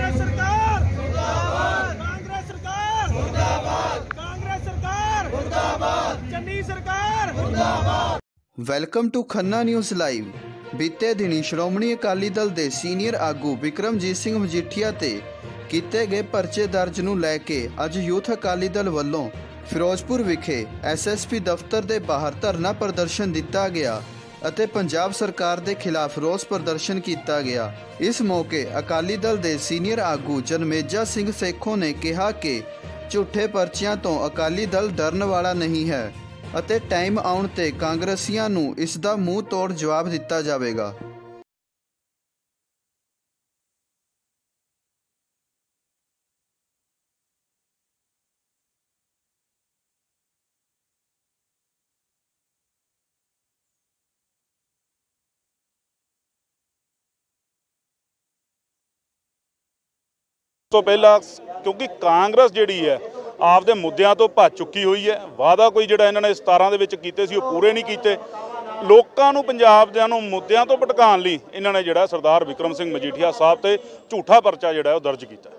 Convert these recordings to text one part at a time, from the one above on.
ਕਾਂਗਰਸ ਸਰਕਾਰ! ਮੁਰਦਾਬਾਦ ਕਾਂਗਰਸ ਸਰਕਾਰ! ਮੁਰਦਾਬਾਦ ਕਾਂਗਰਸ ਸਰਕਾਰ! ਮੁਰਦਾਬਾਦ ਚੰਨੀ ਸਰਕਾਰ! Welcome to Khanna news live. ਬੀਤੇ ਦਿਨੀ ਸ਼੍ਰੋਮਣੀ ਅਕਾਲੀ ਦਲ ਦੇ ਸੀਨੀਅਰ ਆਗੂ ਵਿਕਰਮਜੀਤ ਸਿੰਘ ਮਜੀਠੀਆ ਤੇ ਕੀਤੇ ਗਏ ਪਰਚੇ ਦਰਜ ਨੂੰ ਲੈ ਕੇ ਅੱਜ ਯੂਥ ਅਕਾਲੀ ਦਲ ਵੱਲੋਂ ਫਿਰੋਜ਼ਪੁਰ ਵਿਖੇ ਐਸਐਸਪੀ ਦਫ਼ਤਰ ਦੇ ਬਾਹਰ ਧਰਨਾ ਪ੍ਰਦਰਸ਼ਨ ਦਿੱਤਾ ਗਿਆ। ਅਤੇ ਪੰਜਾਬ ਸਰਕਾਰ ਦੇ ਖਿਲਾਫ ਰੋਸ ਪ੍ਰਦਰਸ਼ਨ ਕੀਤਾ ਗਿਆ। ਇਸ ਮੌਕੇ ਅਕਾਲੀ ਦਲ ਦੇ ਸੀਨੀਅਰ ਆਗੂ ਜਨਮੇਜਾ ਸਿੰਘ ਸੇਖੋਂ ਨੇ ਕਿਹਾ ਕਿ ਝੂਠੇ ਪਰਚਿਆਂ ਤੋਂ ਅਕਾਲੀ ਦਲ ਡਰਨ ਵਾਲਾ ਨਹੀਂ ਹੈ ਅਤੇ ਟਾਈਮ ਆਉਣ ਤੇ ਕਾਂਗਰਸੀਆਂ ਨੂੰ ਇਸ ਦਾ ਮੂੰਹ ਤੋੜ ਜਵਾਬ ਦਿੱਤਾ ਜਾਵੇਗਾ। ਤੋਂ ਪਹਿਲਾਂ ਕਿਉਂਕਿ ਕਾਂਗਰਸ ਜਿਹੜੀ ਹੈ ਆਪਦੇ ਮੁੱਦਿਆਂ ਤੋਂ ਭੱਜ ਚੁੱਕੀ ਹੋਈ ਹੈ। ਵਾਅਦਾ ਕੋਈ ਜਿਹੜਾ ਇਹਨਾਂ ਨੇ 17 ਦੇ ਵਿੱਚ ਕੀਤੇ ਸੀ ਉਹ ਪੂਰੇ ਨਹੀਂ ਕੀਤੇ। ਲੋਕਾਂ ਨੂੰ ਪੰਜਾਬ ਦਿਆਂ ਨੂੰ ਮੁੱਦਿਆਂ ਤੋਂ ਭਟਕਾਉਣ ਲਈ ਇਹਨਾਂ ਨੇ ਜਿਹੜਾ ਸਰਦਾਰ ਵਿਕਰਮ ਸਿੰਘ ਮਜੀਠੀਆ ਸਾਹਿਬ ਤੇ ਝੂਠਾ ਪਰਚਾ ਜਿਹੜਾ ਉਹ ਦਰਜ ਕੀਤਾ।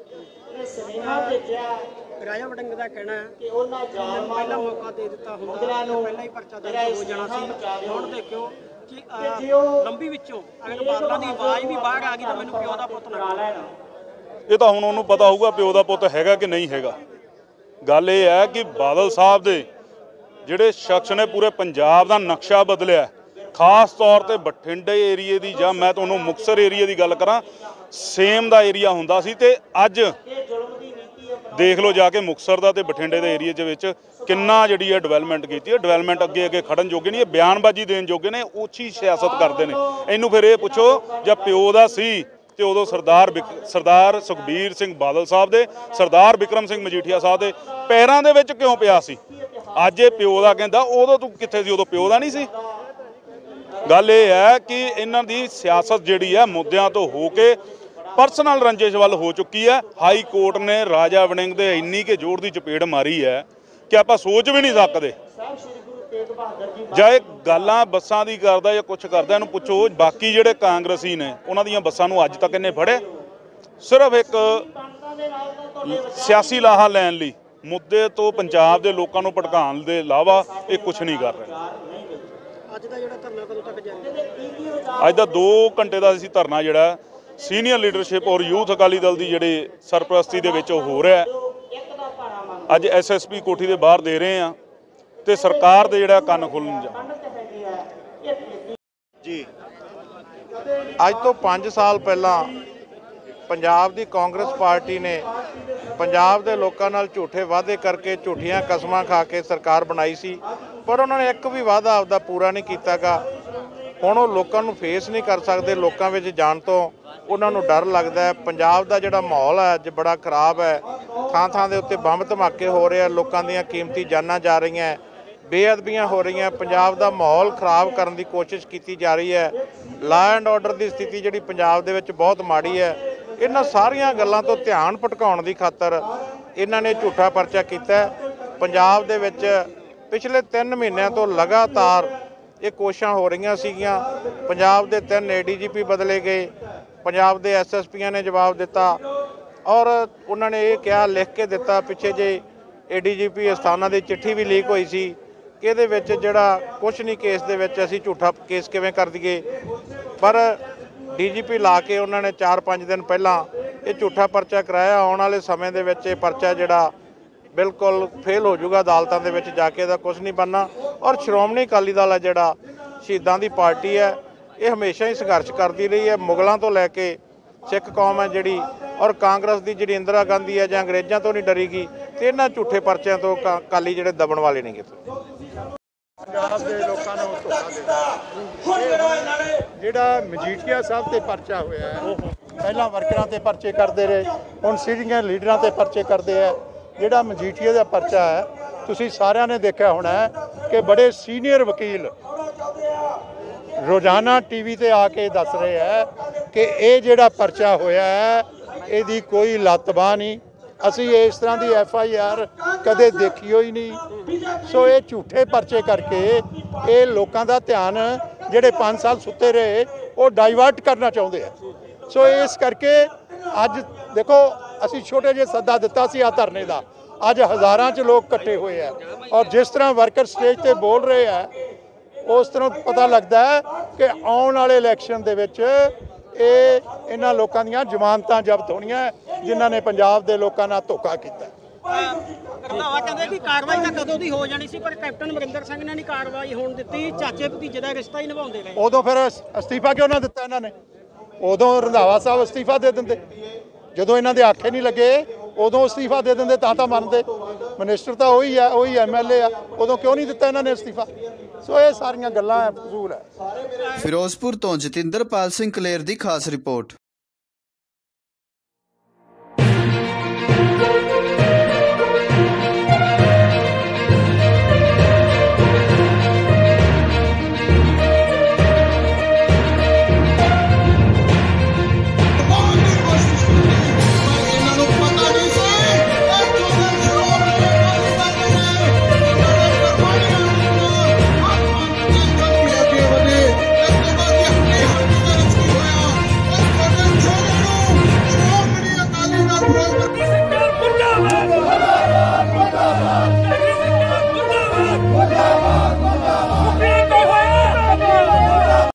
ਰਾਜਾ ਵੜਿੰਗ ਦਾ ਕਹਿਣਾ ਹੈ ਕਿ ਉਹਨਾਂ ਪਹਿਲਾ ਮੌਕਾ ਦੇ ਦਿੱਤਾ ਹੁੰਦਾ ਪਹਿਲਾਂ ਹੀ ਪਰਚਾ ਦਰਜ ਹੋ ਜਾਣਾ ਸੀ। ਹੁਣ ਦੇਖਿਓ ਕਿ ਲੰਬੀ ਵਿੱਚੋਂ ਅਗਰ ਬਾਦਲਾਂ ਦੀ ਆਵਾਜ਼ ਵੀ ਬਾਹਰ ਆ ਗਈ ਤਾਂ ਮੈਨੂੰ ਪਿਓ ਦਾ ਪੁੱਤ ਨਾ ਕਹਿਣਾ। ਇਹ ਤਾਂ ਹੁਣ ਉਹਨੂੰ ਪਤਾ ਹੋਊਗਾ ਪਿਓ ਦਾ ਪੁੱਤ ਹੈਗਾ ਕਿ ਨਹੀਂ ਹੈਗਾ। ਗੱਲ ਇਹ ਹੈ ਕਿ ਬਾਦਲ ਸਾਹਿਬ ਦੇ ਜਿਹੜੇ ਸ਼ਖਸ ਨੇ ਪੂਰੇ ਪੰਜਾਬ ਦਾ ਨਕਸ਼ਾ ਬਦਲਿਆ ਖਾਸ ਤੌਰ ਤੇ ਬਠਿੰਡੇ ਏਰੀਏ ਦੀ ਜਾਂ ਮੈਂ ਤੁਹਾਨੂੰ ਮੁਕਸਰ ਏਰੀਏ ਦੀ ਗੱਲ ਕਰਾਂ, ਸੇਮ ਦਾ ਏਰੀਆ ਹੁੰਦਾ ਸੀ ਤੇ ਅੱਜ ਦੇਖ ਲਓ ਜਾ ਕੇ ਮੁਕਸਰ ਦਾ ਤੇ ਬਠਿੰਡੇ ਦੇ ਏਰੀਏ ਦੇ ਵਿੱਚ ਕਿੰਨਾ ਜਿਹੜੀ ਹੈ ਡਿਵੈਲਪਮੈਂਟ ਕੀਤੀ ਹੈ। ਡਿਵੈਲਪਮੈਂਟ ਅੱਗੇ ਅੱਗੇ ਖੜਨ ਜੋਗੇ ਨਹੀਂ, ਇਹ ਬਿਆਨਬਾਜ਼ੀ ਦੇਣ ਜੋਗੇ ਨੇ, ਉੱਚੀ ਸਿਆਸਤ ਕਰਦੇ ਨੇ। ਇਹਨੂੰ ਫਿਰ ਇਹ ਪੁੱਛੋ, ਜਾਂ ਪਿਓ ਦਾ ਸੀ ਤੇ ਉਦੋਂ ਸਰਦਾਰ ਸਰਦਾਰ ਸੁਖਬੀਰ ਸਿੰਘ ਬਾਦਲ ਸਾਹਿਬ ਦੇ, ਸਰਦਾਰ ਵਿਕਰਮ ਸਿੰਘ ਮਜੀਠੀਆ ਸਾਹਿਬ ਦੇ ਪੈਰਾਂ ਦੇ ਵਿੱਚ ਕਿਉਂ ਪਿਆ ਸੀ? ਅੱਜ ਇਹ ਪਿਓ ਦਾ ਕਹਿੰਦਾ, ਉਦੋਂ ਤੂੰ ਕਿੱਥੇ ਸੀ? ਉਦੋਂ ਪਿਓ ਦਾ ਨਹੀਂ ਸੀ? ਗੱਲ ਇਹ ਹੈ ਕਿ ਇਹਨਾਂ ਦੀ ਸਿਆਸਤ ਜਿਹੜੀ ਹੈ ਮੁੱਦਿਆਂ ਤੋਂ ਹੋ ਕੇ ਪਰਸਨਲ ਰੰਜਿਸ਼ ਵੱਲ ਹੋ ਚੁੱਕੀ ਹੈ। ਹਾਈ ਕੋਰਟ ਨੇ ਰਾਜਾ ਵੜਿੰਗ ਦੇ ਇੰਨੀ ਕੇ ਜ਼ੋਰ ਦੀ ਚਪੇੜ ਮਾਰੀ ਹੈ ਕਿ ਆਪਾਂ ਸੋਚ ਵੀ ਨਹੀਂ ਸਕਦੇ। ਜਾਂ ਇਹ ਗੱਲਾਂ ਬੱਸਾਂ ਦੀ ਕਰਦਾ ਜਾਂ ਕੁਝ ਕਰਦਾ ਇਹਨੂੰ ਪੁੱਛੋ। ਬਾਕੀ ਜਿਹੜੇ ਕਾਂਗਰਸੀ ਨੇ ਉਹਨਾਂ ਦੀਆਂ ਬੱਸਾਂ ਨੂੰ ਅੱਜ ਤੱਕ ਇਹਨੇ ਫੜੇ। ਸਿਰਫ ਇੱਕ ਸਿਆਸੀ ਲਾਹਾ ਲੈਣ ਲਈ ਮੁੱਦੇ ਤੋਂ ਪੰਜਾਬ ਦੇ ਲੋਕਾਂ ਨੂੰ ਭੜਕਾਉਣ ਦੇ ਇਲਾਵਾ ਇਹ ਕੁਝ ਨਹੀਂ ਕਰ ਰਿਹਾ। ਅੱਜ ਦਾ ਜਿਹੜਾ ਧਰਨਾ ਕਦੋਂ ਤੱਕ ਜਾਰੀ ਅੱਜ ਦਾ 2 ਘੰਟੇ ਦਾ ਅਸੀਂ ਧਰਨਾ ਜਿਹੜਾ ਸੀਨੀਅਰ ਲੀਡਰਸ਼ਿਪ ਔਰ ਯੂਥ ਅਕਾਲੀ ਦਲ ਦੀ ਜਿਹੜੇ ਸਰਪ੍ਰਸਤੀ ਦੇ ਵਿੱਚ ਉਹ ਹੋ ਰਿਹਾ। ਅੱਜ ਐਸਐਸਪੀ ਕੋਠੀ ਦੇ ਬਾਹਰ ਦੇ ਰਹੇ ਆ ਤੇ ਸਰਕਾਰ ਦੇ ਜਿਹੜਾ ਕੰਨ ਖੁੱਲਣ ਜਾ ਜੀ। ਅੱਜ ਤੋਂ 5 ਸਾਲ ਪਹਿਲਾਂ ਪੰਜਾਬ ਦੀ ਕਾਂਗਰਸ ਪਾਰਟੀ ਨੇ ਪੰਜਾਬ ਦੇ ਲੋਕਾਂ ਨਾਲ ਝੂਠੇ ਵਾਅਦੇ ਕਰਕੇ ਝੂਠੀਆਂ ਕਸਮਾਂ ਖਾ ਕੇ ਸਰਕਾਰ ਬਣਾਈ ਸੀ, ਪਰ ਉਹਨਾਂ ਨੇ ਇੱਕ ਵੀ ਵਾਅਦਾ ਆਪਦਾ ਪੂਰਾ ਨਹੀਂ ਕੀਤਾਗਾ। ਹੁਣ ਉਹ ਲੋਕਾਂ ਨੂੰ ਫੇਸ ਨਹੀਂ ਕਰ ਸਕਦੇ, ਲੋਕਾਂ ਵਿੱਚ ਜਾਣ ਤੋਂ ਉਹਨਾਂ ਨੂੰ ਡਰ ਲੱਗਦਾ ਹੈ। ਪੰਜਾਬ ਦਾ ਜਿਹੜਾ ਮਾਹੌਲ ਹੈ, ਅੱਜ ਬੜਾ ਖਰਾਬ ਹੈ। ਥਾਂ ਥਾਂ ਦੇ ਉੱਤੇ ਬੰਬ ਧਮਾਕੇ ਹੋ ਰਹੇ ਆ, ਲੋਕਾਂ ਦੀਆਂ ਕੀਮਤੀ ਜਾਨਾਂ ਜਾ ਰਹੀਆਂ ਬੇਅਦਬੀਆਂ ਹੋ ਰਹੀਆਂ, ਪੰਜਾਬ ਦਾ ਮਾਹੌਲ ਖਰਾਬ ਕਰਨ ਦੀ ਕੋਸ਼ਿਸ਼ ਕੀਤੀ ਜਾ ਰਹੀ ਹੈ। ਲਾ ਐਂਡ ਆਰਡਰ ਦੀ ਸਥਿਤੀ ਜਿਹੜੀ ਪੰਜਾਬ ਦੇ ਵਿੱਚ ਬਹੁਤ ਮਾੜੀ ਹੈ। ਇਹਨਾਂ ਸਾਰੀਆਂ ਗੱਲਾਂ ਤੋਂ ਧਿਆਨ ਭਟਕਾਉਣ ਦੀ ਖਾਤਰ ਇਹਨਾਂ ਨੇ ਝੂਠਾ ਪਰਚਾ ਕੀਤਾ ਪੰਜਾਬ ਦੇ ਵਿੱਚ ਪਿਛਲੇ 3 ਮਹੀਨਿਆਂ ਤੋਂ ਲਗਾਤਾਰ ਇਹ ਕੋਸ਼ਿਸ਼ਾਂ ਹੋ ਰਹੀਆਂ ਸੀਗੀਆਂ। ਪੰਜਾਬ ਦੇ ਤਿੰਨ ਏਡੀਜੀਪੀ ਬਦਲੇ ਗਏ। ਪੰਜਾਬ ਦੇ ਐਸਐਸਪੀਆਂ ਨੇ ਜਵਾਬ ਦਿੱਤਾ। ਔਰ ਉਹਨਾਂ ਨੇ ਇਹ ਕਿਹਾ, ਲਿਖ ਕੇ ਦਿੱਤਾ, ਪਿੱਛੇ ਜੇ ਏਡੀਜੀਪੀ ਅਸਥਾਨਾ ਦੀ ਚਿੱਠੀ ਵੀ ਲੀਕ ਹੋਈ ਸੀ। ਇਹਦੇ ਵਿੱਚ ਜਿਹੜਾ ਕੁਛ ਨਹੀਂ ਕੇਸ ਦੇ ਵਿੱਚ ਅਸੀਂ ਝੂਠਾ ਕੇਸ ਕਿਵੇਂ ਕਰ ਦਈਏ? ਪਰ ਡੀਜੀਪੀ ਲਾ ਕੇ ਉਹਨਾਂ ਨੇ 4-5 ਦਿਨ ਪਹਿਲਾਂ ਇਹ ਝੂਠਾ ਪਰਚਾ ਕਰਾਇਆ। ਆਉਣ ਵਾਲੇ ਸਮੇਂ ਦੇ ਵਿੱਚ ਇਹ ਪਰਚਾ ਜਿਹੜਾ ਬਿਲਕੁਲ ਫੇਲ ਹੋ ਜਾਊਗਾ ਅਦਾਲਤਾਂ ਦੇ ਵਿੱਚ ਜਾ ਕੇ ਇਹਦਾ ਕੁਝ ਨਹੀਂ ਬਣਨਾ। ਔਰ ਸ਼੍ਰੋਮਣੀ ਅਕਾਲੀ ਦਲ ਹੈ ਜਿਹੜਾ ਸ਼ਹੀਦਾਂ ਦੀ ਪਾਰਟੀ ਹੈ, ਇਹ ਹਮੇਸ਼ਾ ਹੀ ਸੰਘਰਸ਼ ਕਰਦੀ ਰਹੀ ਹੈ। ਮੁਗਲਾਂ ਤੋਂ ਲੈ ਕੇ ਸਿੱਖ ਕੌਮ ਹੈ ਜਿਹੜੀ ਔਰ ਕਾਂਗਰਸ ਦੀ ਜਿਹੜੀ ਇੰਦਰਾ ਗਾਂਧੀ ਹੈ ਜਾਂ ਅੰਗਰੇਜ਼ਾਂ ਤੋਂ ਨਹੀਂ ਡਰੀਗੀ ਤੇ ਇਹਨਾਂ ਝੂਠੇ ਪਰਚਿਆਂ ਤੋਂ ਕਾ- ਅਕਾਲੀ ਜਿਹੜੇ ਦਬਣ ਵਾਲੇ ਨਹੀਂ ਕਿਤੇ ਪੰਜਾਬ ਦੇ ਲੋਕਾਂ ਨੂੰ ਧੋਖਾ ਦੇ ਜਿਹੜਾ ਮਜੀਠੀਆ ਸਾਹਿਬ ਤੇ ਪਰਚਾ ਹੋਇਆ ਹੈ ਪਹਿਲਾਂ ਵਰਕਰਾਂ ਤੇ ਪਰਚੇ ਕਰਦੇ ਰਹੇ ਹੁਣ ਸੀਨੀਅਰ ਲੀਡਰਾਂ ਤੇ ਪਰਚੇ ਕਰਦੇ ਆ ਜਿਹੜਾ ਮਜੀਠੀਆ ਦਾ ਪਰਚਾ ਹੈ ਤੁਸੀਂ ਸਾਰਿਆਂ ਨੇ ਦੇਖਿਆ ਹੋਣਾ ਕਿ ਬੜੇ ਸੀਨੀਅਰ ਵਕੀਲ ਰੋਜ਼ਾਨਾ ਟੀਵੀ ਤੇ ਆ ਕੇ ਦੱਸ ਰਹੇ ਹੈ ਕਿ ਇਹ ਜਿਹੜਾ ਪਰਚਾ ਹੋਇਆ ਹੈ ਇਹਦੀ ਕੋਈ ਲੱਤਬਾਹ ਨਹੀਂ। ਅਸੀਂ ਇਸ ਤਰ੍ਹਾਂ ਦੀ ਐਫ ਆਈ ਆਰ ਕਦੇ ਦੇਖੀ ਹੋਈ ਨਹੀਂ। ਸੋ ਇਹ ਝੂਠੇ ਪਰਚੇ ਕਰਕੇ ਇਹ ਲੋਕਾਂ ਦਾ ਧਿਆਨ ਜਿਹੜੇ 5 ਸਾਲ ਸੁੱਤੇ ਰਹੇ, ਉਹ ਡਾਈਵਰਟ ਕਰਨਾ ਚਾਹੁੰਦੇ ਆ। ਸੋ ਇਸ ਕਰਕੇ ਅੱਜ ਦੇਖੋ, ਅਸੀਂ ਛੋਟੇ ਜਿਹੇ ਸੱਦਾ ਦਿੱਤਾ ਸੀ ਆ ਧਰਨੇ ਦਾ। ਅੱਜ ਹਜ਼ਾਰਾਂ 'ਚ ਲੋਕ ਇਕੱਠੇ ਹੋਏ ਆ ਔਰ ਜਿਸ ਤਰ੍ਹਾਂ ਵਰਕਰ ਸਟੇਜ ਤੇ ਬੋਲ ਰਹੇ ਆ, ਉਸ ਤਰ੍ਹਾਂ ਪਤਾ ਲੱਗਦਾ ਹੈ ਕਿ ਆਉਣ ਵਾਲੇ ਇਲੈਕਸ਼ਨ ਦੇ ਵਿੱਚ ਇਹ ਇਹਨਾਂ ਲੋਕਾਂ ਦੀਆਂ ਜ਼ਮਾਨਤਾਂ ਜ਼ਬਤ ਹੋਣੀਆਂ। ਜਿਨ੍ਹਾਂ ਨੇ ਪੰਜਾਬ ਦੇ ਲੋਕਾਂ ਨਾਲ ਧੋਖਾ ਕੀਤਾ। ਰੰਧਾਵਾ ਕਹਿੰਦੇ ਕਿ ਕਾਰਵਾਈ ਤਾਂ ਕਦੋਂ ਦੀ ਹੋ ਜਾਣੀ ਸੀ ਪਰ ਕੈਪਟਨ ਅਮਰਿੰਦਰ ਸਿੰਘ ਨੇ ਨਹੀਂ ਕਾਰਵਾਈ ਹੋਣ ਦਿੱਤੀ। ਚਾਚੇ ਭਤੀਜੇ ਦਾ ਰਿਸ਼ਤਾ ਹੀ ਨਿਭਾਉਂਦੇ ਰਹੇ। ਉਦੋਂ ਫਿਰ ਅਸਤੀਫਾ ਕਿਉਂ ਨਾ ਦਿੱਤਾ ਇਹਨਾਂ ਨੇ? ਉਦੋਂ ਰੰਧਾਵਾ ਸਾਹਿਬ ਅਸਤੀਫਾ ਦੇ ਦਿੰਦੇ। ਜਦੋਂ ਇਹਨਾਂ ਦੇ ਆਖੇ ਨਹੀਂ ਲੱਗੇ ਉਦੋਂ ਅਸਤੀਫਾ ਦੇ ਦਿੰਦੇ ਤਾਂ ਤਾਂ ਮੰਨਦੇ। ਮਿਨਿਸਟਰ ਤਾਂ ਉਹੀ ਆ ਉਹੀ ਐਮਐਲਏ ਆ। ਉਦੋਂ ਕਿਉਂ ਨਹੀਂ ਦਿੱਤਾ ਇਹਨਾਂ ਨੇ ਅਸਤੀਫਾ? ਸੋ ਇਹ ਸਾਰੀਆਂ ਗੱਲਾਂ ਫਜ਼ੂਲ ਹੈ ਫਿਰੋਜ਼ਪੁਰ ਤੋਂ ਜਤਿੰਦਰਪਾਲ ਸਿੰਘ ਕਲੇਰ ਦੀ ਖਾਸ ਰਿਪੋਰਟ।